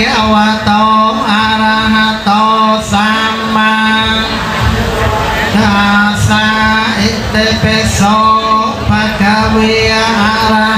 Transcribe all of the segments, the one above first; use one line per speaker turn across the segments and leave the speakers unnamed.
គវតោអរហតោសម្មាតាសាអិតិពិសោភគវិអរហង្គសម្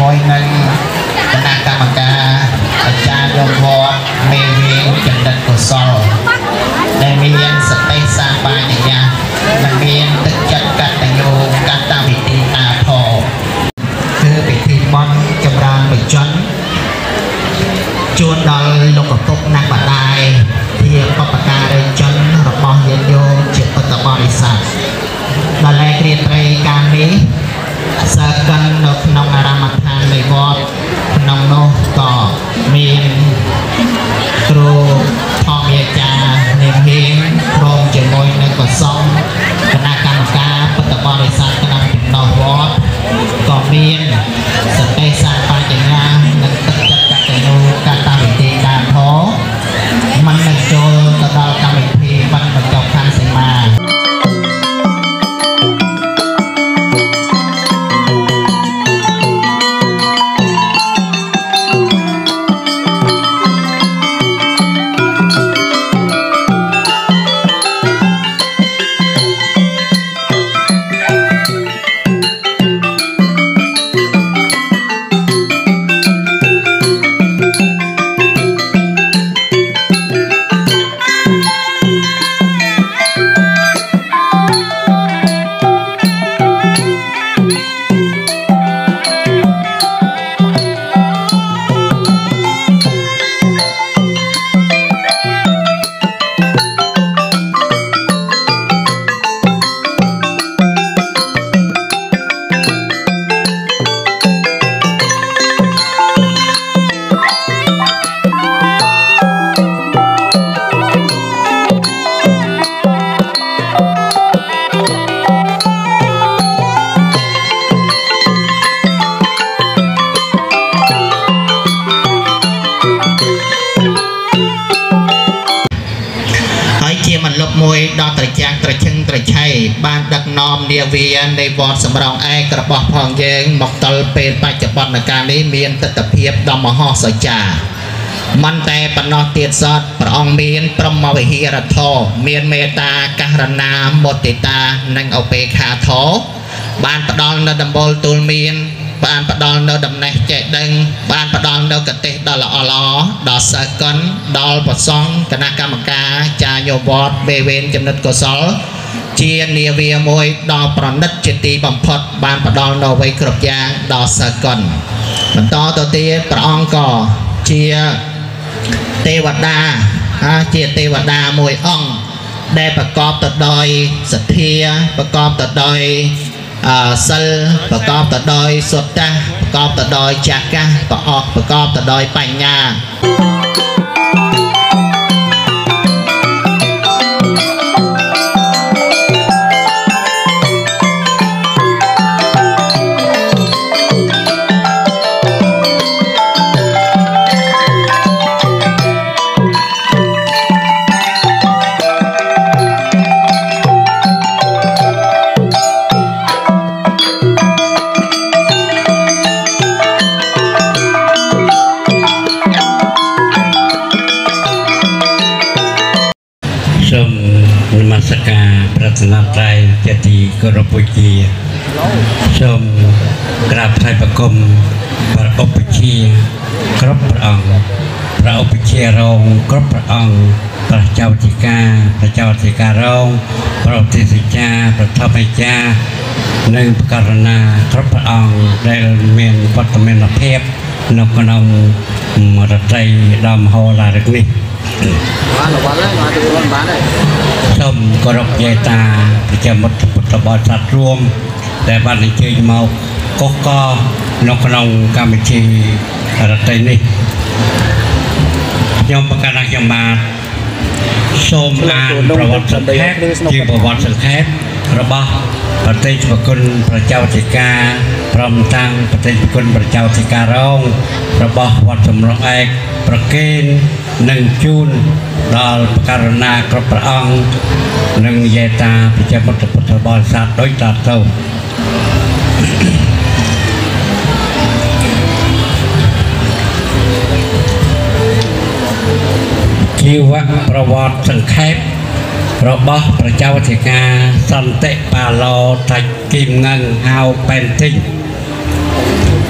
ជាប់ជាមួយនឹងគណៈកម្មការអាចារ្យយកវ នដឹកនាំនាវានៃវត្តសំរងឯករបស់ផងយើងមកទល់ពេលបច្ចុប្បន្នកាលនេះមានទស្សនភាពដ៏មហោសច្ចាមិនតែប៉ុណ្ណោះទៀតសតព្រះអង្គមាន ព្រមវិហារធម៌មានមេត្តាករណាមុទិតានិងឧបេក្ខាធម៌បានផ្ដល់នៅដំបូលទូលមានបានផ្ដល់នៅដំណេះចេះដឹង បានផ្ដល់នៅកទេសដ៏ល្អល្អដល់សិស្សកិនដល់ប្រសង់គណៈកម្មការចាយោវត្តបេវេនចំណិតកុសល ជានាវាមួយដ៏ប្រណិតជាទីបំផុត បានផ្ដល់នៅអ្វីគ្រប់យ៉ាងដល់សិស្សកិនបន្តទៅទៀតព្រះអង្គក៏ជាទេវតាអាជាទេវតាមួយអង្គដែលប្រកបទៅដោយសទ្ធាប្រកបទៅដោយអសិលប្រកបទៅដោយសុត្តៈប្រកបទៅដោយចាកាសប្រអកប្រកបទៅដោយបញ្ញា
មនមស្ការប្រាថ្នាត្រៃជាទីគោរពពូជាសូមក្រាបថ្វាយបង្គំព្រះឧបជាគ្រប់ព្រះអង្គព្រះឧបជារងគ្រប់ព្រះអង្គព្រះចៅអធិការព្រះចៅអធិការរងព្រះឧទ្ទិសចាព្រះធម្មចានិងប្រករណាគ្រប់ព្រះអង្គដែលមានវត្តមានភាពនៅក្នុងរដ្ឋីដ៏មហោឡារិកនេះ
បានរវល់ហើយមកទៅបានបានហើយ
សូមគោរពយាយតាប្រជាមិត្តពុទ្ធបរិស័ទរួមដែលបានអញ្ជើញមកកុសកនៅក្នុងកម្មវិធីរដ្ឋីនេះខ្ញុំប្រកាសថាខ្ញុំបាទសូមអានប្រវត្តិសង្ខេបជាប្រវត្តិសង្ខេបរបស់ប្រទេសប្រគុណប្រជាអធិការព្រមទាំងប្រទេសប្រគុណប្រជាអធិការរងរបស់វត្តសំរងឯកប្រកេន និងជូនដល់ប្រការណាគ្រប់ព្រះអង្គនិងយេតាប្រជាមិត្តពុទ្ធបរិស័ទដូចតទៅជីវប្រវត្តិសង្ខេបរបស់ប្រជាអធិការសន្តិបាឡោតាច់គីមងឹងហៅប៉ែនទីង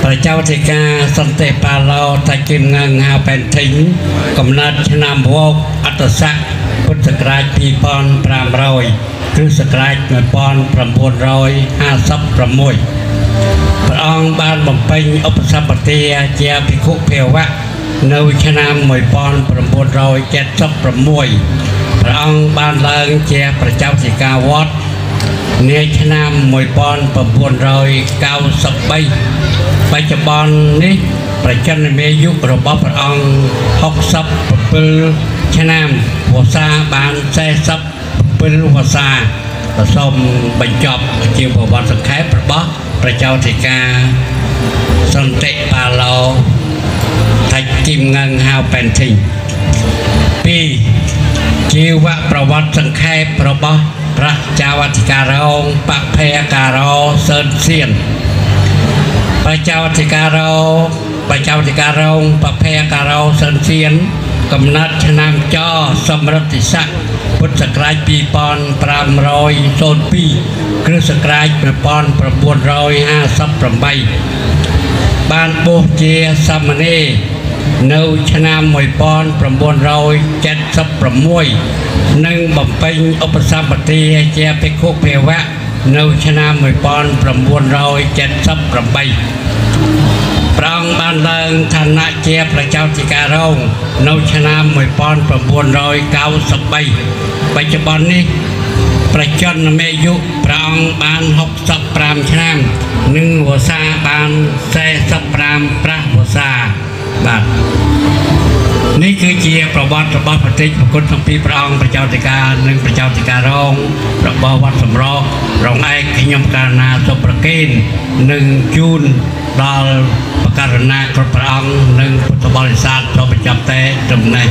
ប្រជាអធិការសន្តិបាឡោតាច់គីមងឹងហៅប៉ែនទីងកំណត់ឆ្នាំវោកអត្តស័កពុទ្ធសករាជ2500គ្រិស្តសករាជ1956ព្រះអង្គបានបំពេញឧបសម្បទាជាភិក្ខុភាវៈនៅឆ្នាំ1976ព្រះអង្គបានឡើងជាប្រជាសិកាវត្ត នាឆ្នាំ1993បច្ចុប្បន្ននេះប្រជញ្ញមេយុរបស់ព្រះអង្គ67ឆ្នាំវស្សាបាន47វស្សាក៏សូមបញ្ចប់ជាប្រវត្តិសង្ខេបរបស់ប្រជាសិកាសន្តិបាឡោថាច់គីមងឹងហៅប៉ែនធីង2ជីវប្រវត្តិសង្ខេបរបស់ ព្រះចៅអធិការរងបភេការោសឿនសៀនព្រះចៅអធិការោព្រះចៅអធិការរងបភេការោសឿនសៀនកំណត់ឆ្នាំចសម្រិទ្ធិស័កពុទ្ធសករាជ2502គ្រិស្តសករាជ1958បានបួសជាសាមណេរ នៅឆ្នាំ1976និងបំពេញឧបសម្បទាជាភិក្ខុភាវៈនៅឆ្នាំ1978ព្រះអង្គបានឡើងឋានៈជាប្រជាអធិការរងនៅឆ្នាំ1993បច្ចុប្បន្ននេះប្រជញ្ញមេយុព្រះអង្គបាន65ឆ្នាំនិងវស្សាបាន45ប្រាស់វស្សា បាទនេះគឺជាប្រវត្តិរបស់ប្រទេសប្រគុណទាំងពីរព្រះអង្គប្រជាអធិការនិងប្រជាអធិការរងរបស់វត្តសំរករងឯកខ្ញុំកាលណាសុប្រកេននិងជូនដល់បករណាគ្រប់ព្រះអង្គនិងពុទ្ធបរិស័ទចូលបញ្ចប់តែចំណេះ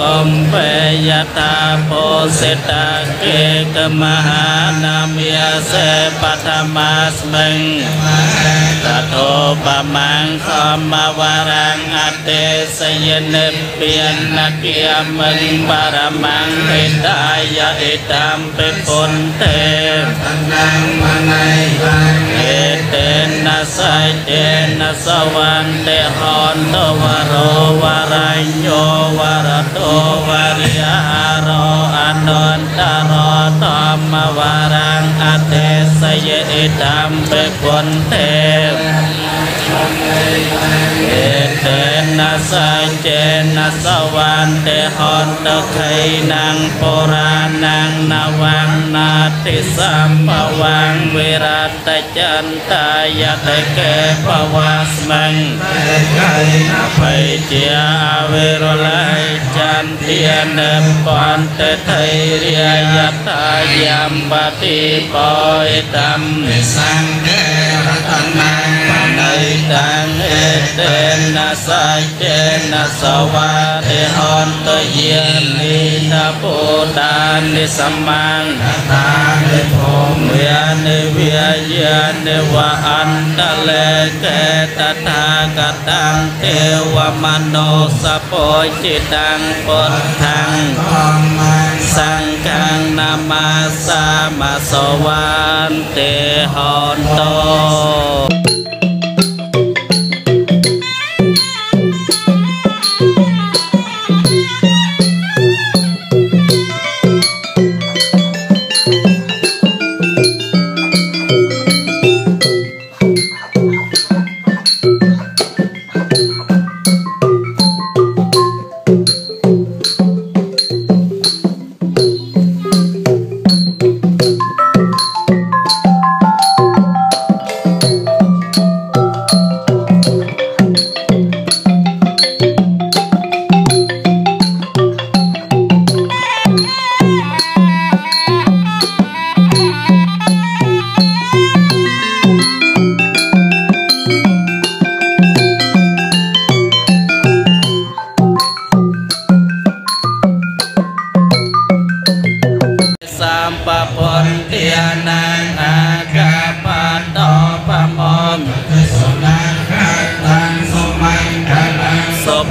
กมเปยตาโพสิตาเกกมหานามยเสปธรรมัสมิงตโทป បកំពេយតាពោសិតាកេកមហានាមិយសេបឋមាស្មិងតតោបមាំខមវរាំងអតេសយនិព្វានកិយមិញបរមੰហេតាយអិតំពិពុនទេអនੰមណៃបានហេតេនសៃតេនសវន្តិហន្តវរោវរញ្ញោវរតោវរិយរោអនន្តរោធម្មវរាំងអតេសយិតំពិពុនទេ na sa che na sa wan te hon te khai nang pora nang na wang na ti sam pa wang vi ra ta chan ta ya te ke pa was mang kai na pai chia vi ro lai chan tien ne pon te thai ria ya ta yam pa ti poi tam sang ke ra tan mang pa nai tang e ten na sa ចេនសវៈទេហន្តយានីនពុដានិសម្មាងតានិភូមិយានិវិយានិវអន្តលេកេតតាកតាំងទេវមនោសពោចិត្តังពុទ្ធังស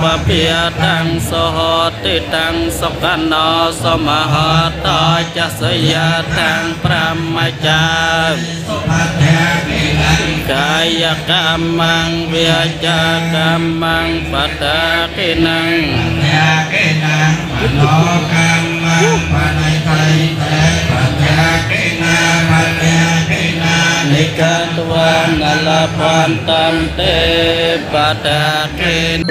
lang so pa pia tang so ho ti tang so kan no so ma ha ta cha sa ya tang brahmacha so pa tia ni nang kaya kamang viaja kamang pada kinang ya kinang no kamang panai tai te pada kinang pada kinang nikatwan alapan tam te pada kinang